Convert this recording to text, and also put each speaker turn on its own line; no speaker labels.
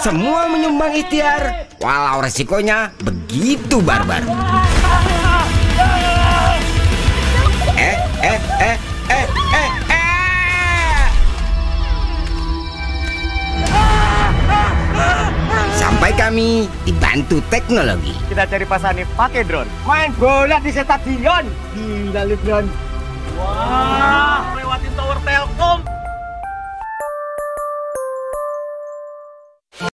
semua menyumbang ikhtiar walau resikonya begitu barbar. Eh, eh, eh, eh, eh, eh. Sampai kami dibantu teknologi.
Kita cari Pak pakai drone.
Main bola di stadion. Gila lu, drone.
Wow.